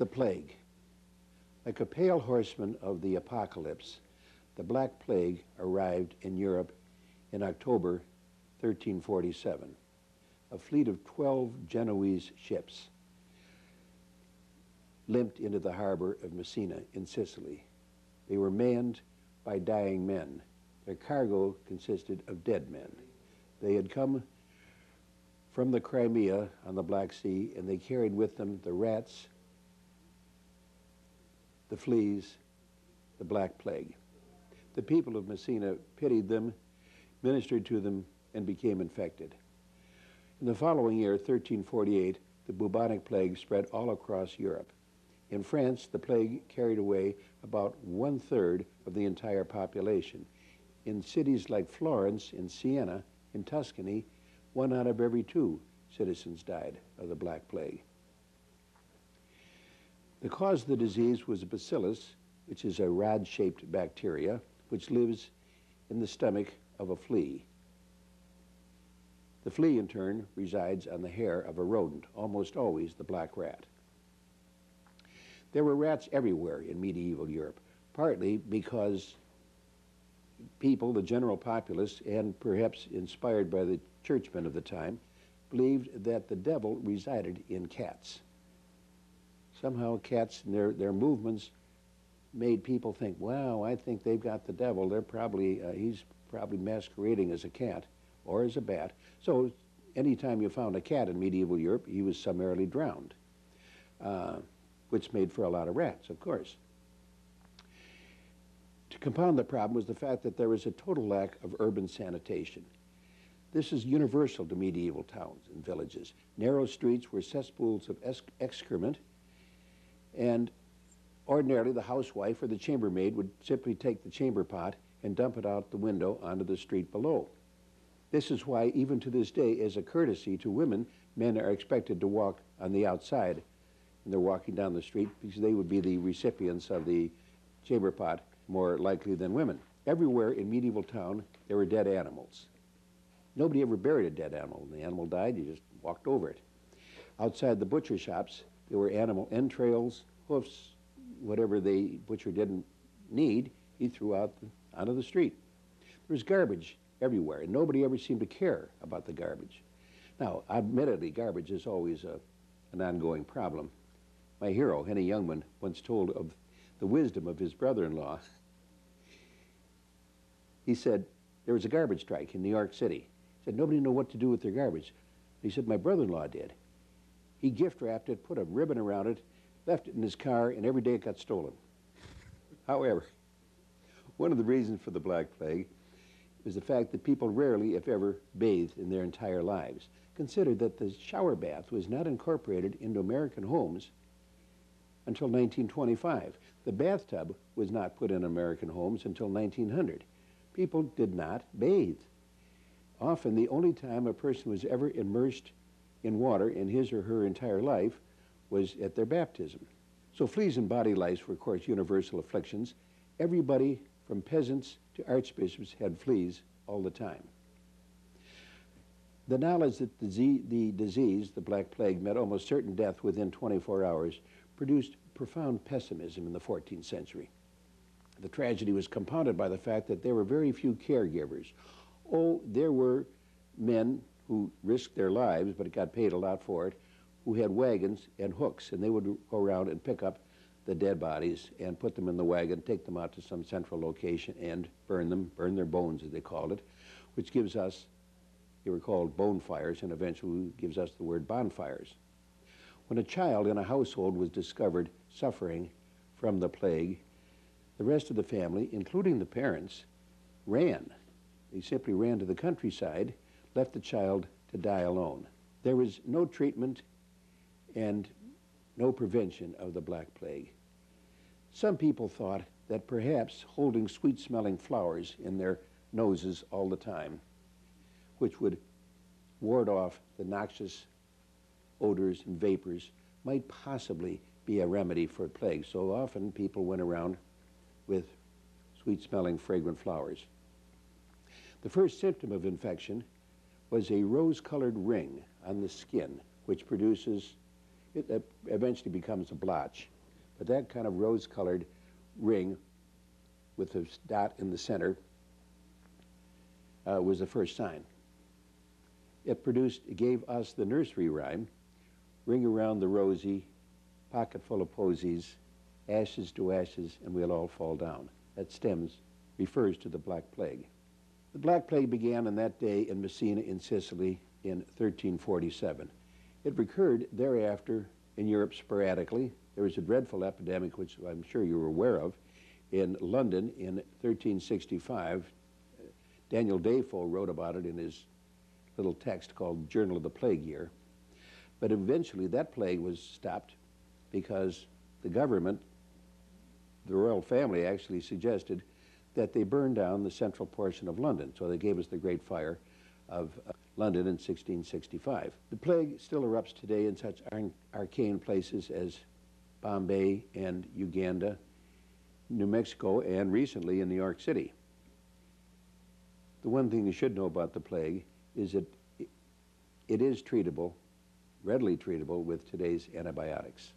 The plague. Like a pale horseman of the apocalypse, the Black Plague arrived in Europe in October 1347. A fleet of 12 Genoese ships limped into the harbor of Messina in Sicily. They were manned by dying men. Their cargo consisted of dead men. They had come from the Crimea on the Black Sea, and they carried with them the rats, the fleas, the Black Plague. The people of Messina pitied them, ministered to them, and became infected. In the following year, 1348, the bubonic plague spread all across Europe. In France, the plague carried away about one third of the entire population. In cities like Florence in Siena, in Tuscany, one out of every two citizens died of the Black Plague. The cause of the disease was a bacillus, which is a rod-shaped bacteria, which lives in the stomach of a flea. The flea, in turn, resides on the hair of a rodent, almost always the black rat. There were rats everywhere in medieval Europe, partly because people, the general populace, and perhaps inspired by the churchmen of the time, believed that the devil resided in cats. Somehow cats and their, their movements made people think, wow, I think they've got the devil. They're probably, uh, he's probably masquerading as a cat or as a bat. So anytime you found a cat in medieval Europe, he was summarily drowned, uh, which made for a lot of rats, of course. To compound the problem was the fact that there was a total lack of urban sanitation. This is universal to medieval towns and villages. Narrow streets were cesspools of excrement, and ordinarily the housewife or the chambermaid would simply take the chamber pot and dump it out the window onto the street below. This is why, even to this day, as a courtesy to women, men are expected to walk on the outside and they're walking down the street because they would be the recipients of the chamber pot more likely than women. Everywhere in medieval town, there were dead animals. Nobody ever buried a dead animal. When the animal died, you just walked over it. Outside the butcher shops, there were animal entrails, hoofs, whatever the butcher didn't need, he threw out the, onto the street. There was garbage everywhere, and nobody ever seemed to care about the garbage. Now, admittedly, garbage is always a, an ongoing problem. My hero, Henny Youngman, once told of the wisdom of his brother-in-law he said, there was a garbage strike in New York City. He said, nobody knew what to do with their garbage. He said, my brother-in-law did. He gift wrapped it, put a ribbon around it, left it in his car, and every day it got stolen. However, one of the reasons for the Black Plague was the fact that people rarely, if ever, bathed in their entire lives. Consider that the shower bath was not incorporated into American homes until 1925. The bathtub was not put in American homes until 1900 people did not bathe. Often the only time a person was ever immersed in water in his or her entire life was at their baptism. So fleas and body lice were, of course, universal afflictions. Everybody from peasants to archbishops had fleas all the time. The knowledge that the, the disease, the Black Plague, meant almost certain death within 24 hours produced profound pessimism in the 14th century. The tragedy was compounded by the fact that there were very few caregivers. Oh, there were men who risked their lives, but it got paid a lot for it, who had wagons and hooks, and they would go around and pick up the dead bodies and put them in the wagon, take them out to some central location and burn them, burn their bones, as they called it, which gives us, they were called bone fires, and eventually gives us the word bonfires. When a child in a household was discovered suffering from the plague, the rest of the family, including the parents, ran. They simply ran to the countryside, left the child to die alone. There was no treatment and no prevention of the Black Plague. Some people thought that perhaps holding sweet-smelling flowers in their noses all the time, which would ward off the noxious odors and vapors, might possibly be a remedy for plague. So often people went around with sweet-smelling, fragrant flowers. The first symptom of infection was a rose-colored ring on the skin, which produces it eventually becomes a blotch. But that kind of rose-colored ring with a dot in the center uh, was the first sign. It produced, it gave us the nursery rhyme, ring around the rosy, pocket full of posies, ashes to ashes, and we'll all fall down. That stems, refers to the Black Plague. The Black Plague began on that day in Messina in Sicily in 1347. It recurred thereafter in Europe sporadically. There was a dreadful epidemic, which I'm sure you're aware of, in London in 1365. Daniel Defoe wrote about it in his little text called Journal of the Plague Year. But eventually that plague was stopped because the government, the royal family actually suggested that they burn down the central portion of London. So they gave us the Great Fire of uh, London in 1665. The plague still erupts today in such arcane places as Bombay and Uganda, New Mexico, and recently in New York City. The one thing you should know about the plague is that it is treatable, readily treatable with today's antibiotics.